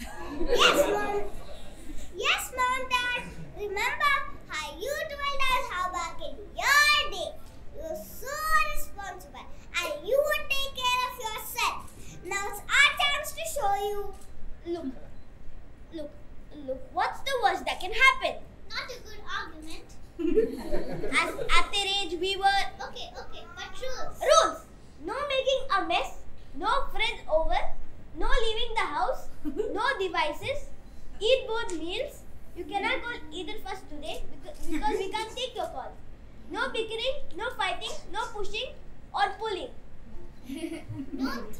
Yes, mom. Yes, mom, dad. Remember how you told us how back in your day. You were so responsible and you would take care of yourself. Now it's our chance to show you. Look, look, look. What's the worst that can happen? Not a good argument. As, at their age, we were. Okay, okay, but rules. Rules. No making a mess. No friends over. No leaving the house no devices. Eat both meals. You cannot call either first today because, because we can't take your call. No bickering, no fighting, no pushing or pulling. Don't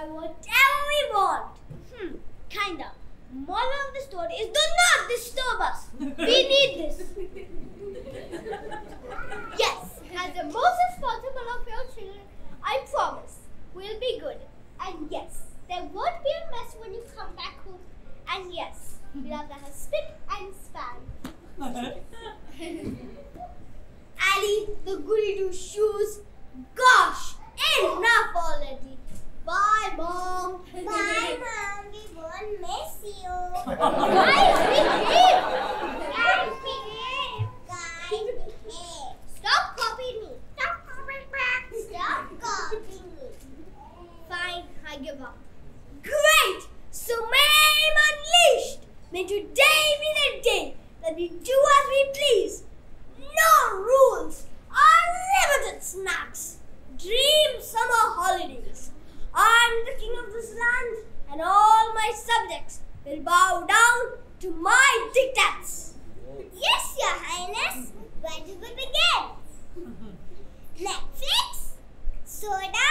I want Netflix, soda,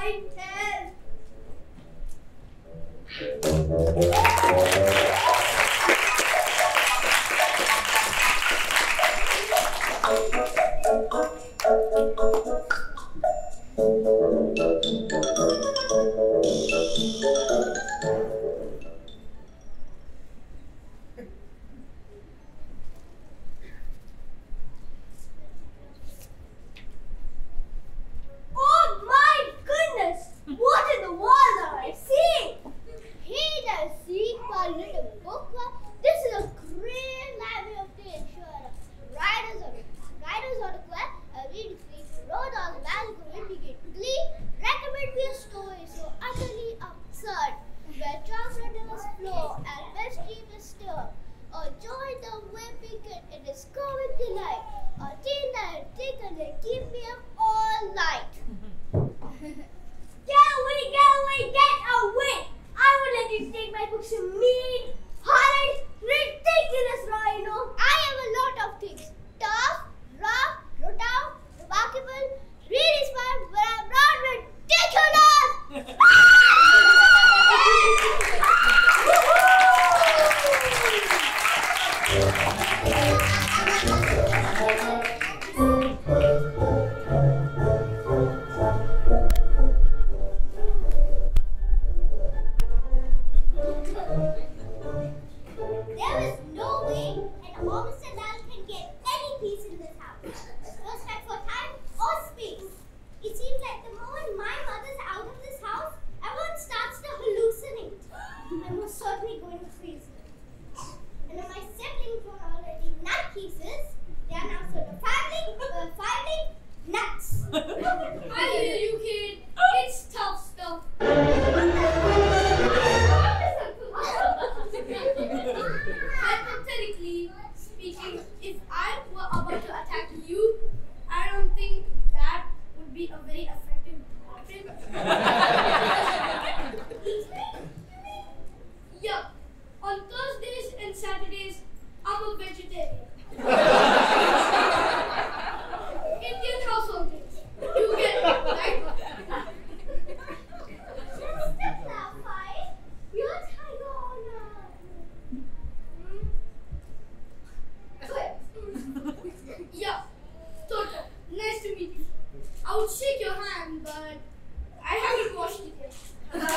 might help.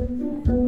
Thank you.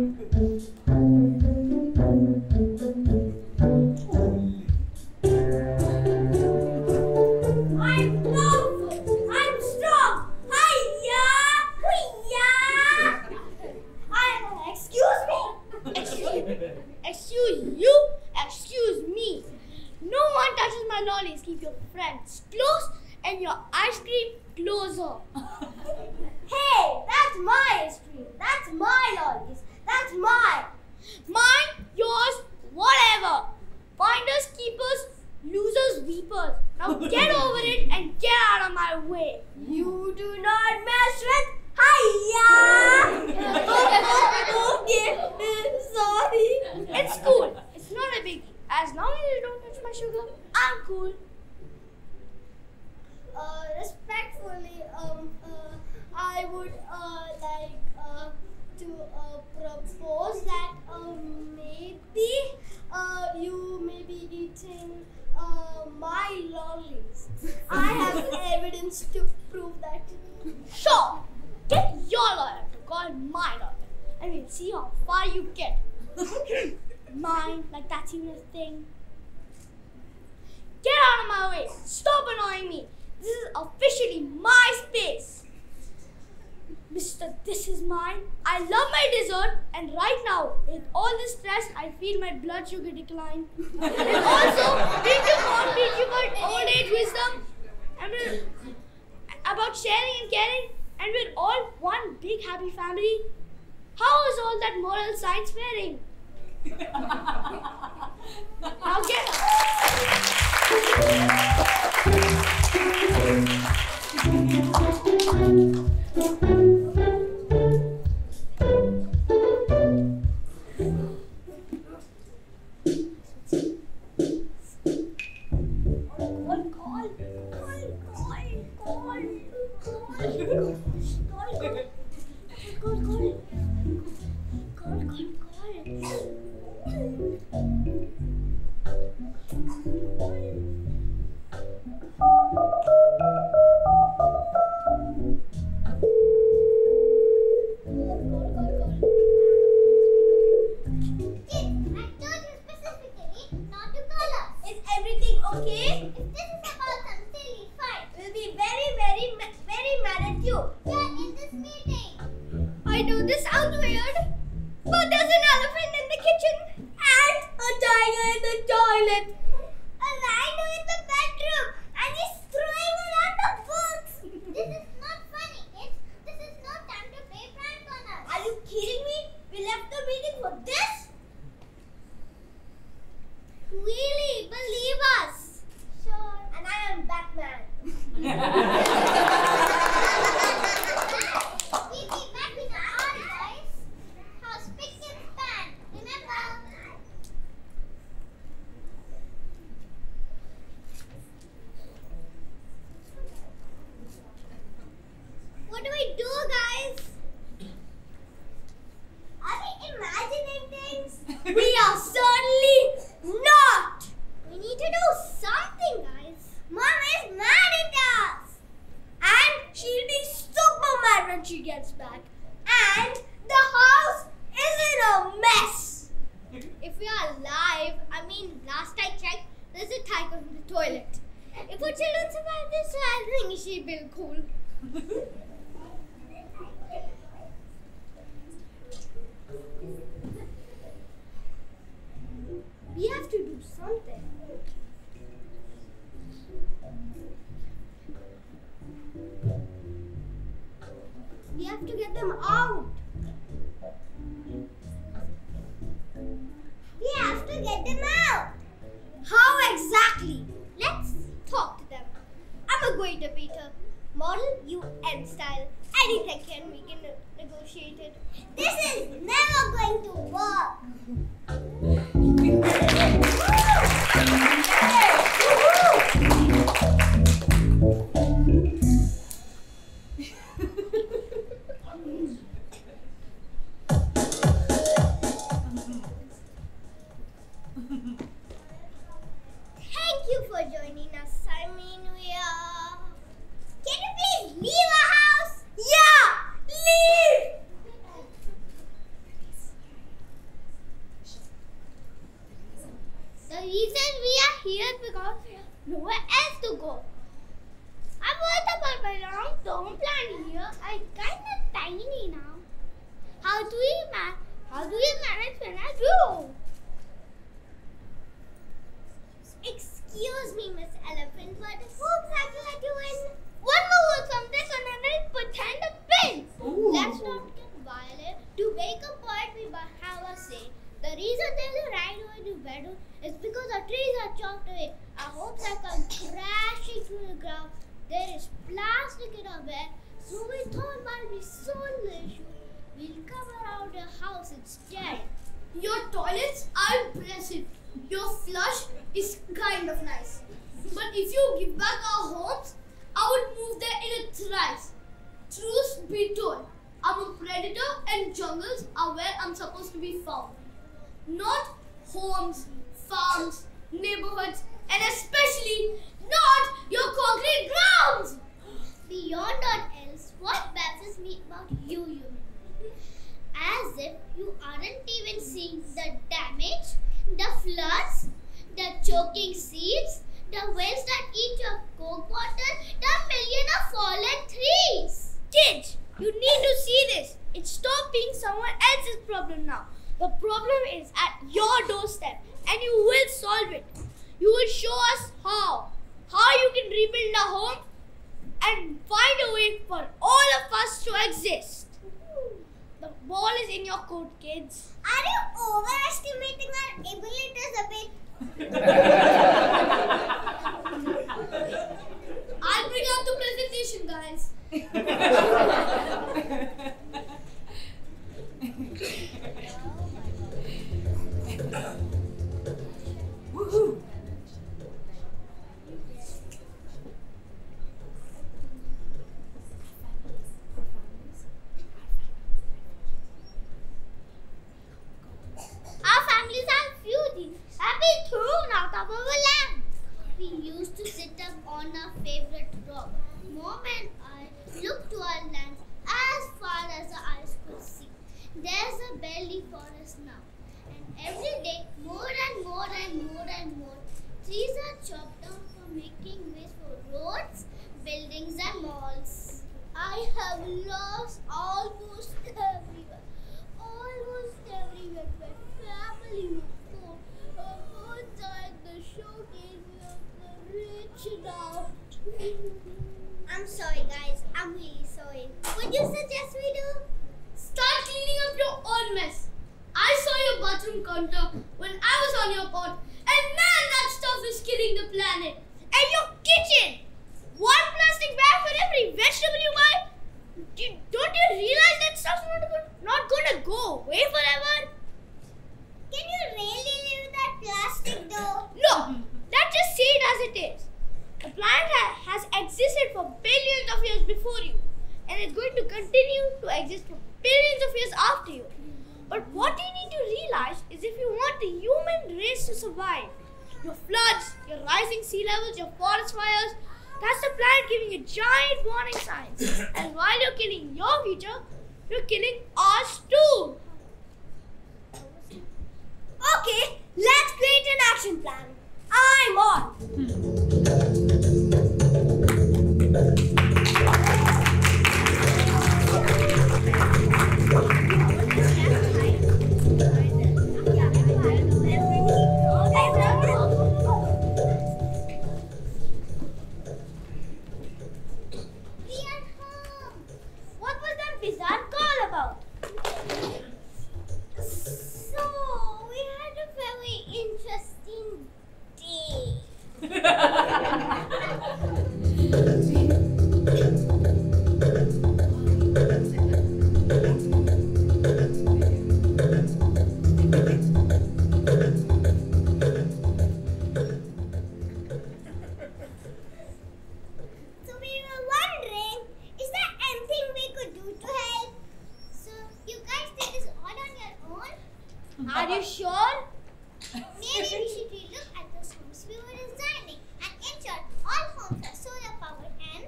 With. Hiya! okay, sorry. It's cool. It's not a biggie. As long as you don't touch my sugar, I'm cool. Uh, respectfully, um, uh, I would uh, like uh, to uh, propose that um, maybe uh, you may be eating uh, my lollies. I have evidence to prove that. Sure. Get your lawyer to call my lawyer. And we'll see how far you get. Mine, like that's even a thing. Get out of my way. Stop annoying me. This is officially my space. Mister, this is mine. I love my dessert, and right now, with all this stress, I feel my blood sugar decline. and also, teach you about old age wisdom? Uh, about sharing and caring? And we're all one big happy family? How is all that moral science faring? now get up. Have to get them out. We have to get them out. How exactly? Let's talk to them. I'm a greater Peter. Model UN style. Anything can we can negotiate it. This is never going to work. it's because our trees are chopped away. Our hopes are come crashing through the ground. There is plastic in our bed, so we thought might be so issue. We'll come around your house instead. Your toilets are impressive. Your flush is kind of nice. But if you give back our homes, I would move there in a trice. Truth be told, I'm a predator and jungles are where I'm supposed to be found. Not homes, farms, neighborhoods, and especially not your concrete grounds. Beyond all else, what baffles me about you, human? As if you aren't even seeing the damage, the floods, the choking seeds, the whales that eat your coke water, the million of fallen trees. Kids, you need to see this. It stopped being someone else's problem now. The problem is at your doorstep and you will solve it. You will show us how. How you can rebuild a home and find a way for all of us to exist. The ball is in your court, kids. Are you overestimating our abilities a bit? I'll bring out the presentation, guys. Our families and feuds have been thrown out of our land. We used to sit up on our favorite rock. Mom and I looked to our land as far as our eyes could see. There's a belly for us now. And every day, more and more and more and more trees are chopped down for making ways for roads, buildings, and malls. I have lost almost everywhere. Almost everywhere. My family was poor. Our whole time the showcase of the rich now. I'm sorry, guys. I'm really sorry. Would you suggest we do? Start cleaning up your own mess. I saw your bathroom counter when I was on your pot, and man, that stuff is killing the planet. And your kitchen! One plastic bag for every vegetable you buy? You- don't you realize that stuff's not, go- not gonna go away forever? Can you really leave that plastic though? No, let's just say it as it is. The planet ha- has existed for billions of years before you, and it's going to continue to exist for billions of years after you. But what you need to realize is if you want the human race to survive, your floods, your rising sea levels, your forest fires, that's the planet giving you giant warning signs. and while you're killing your future, you're killing us too. Okay, let's create an action plan. I'm on. Hmm. Are you sure? Maybe we should relook at those homes we were designing and ensure all homes are solar powered and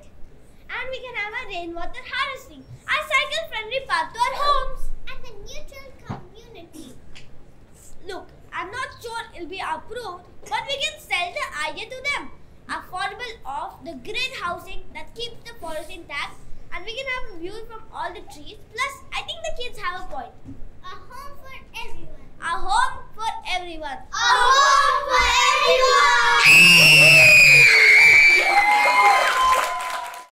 And we can have a rainwater harvesting, a cycle friendly path to our homes. and a neutral community. Look, I'm not sure it'll be approved, but we can sell the idea to them. Affordable of the grid housing that keeps the forest intact, and we can have a view from all the trees. Plus, I think the kids have a point home for everyone. A home for everyone.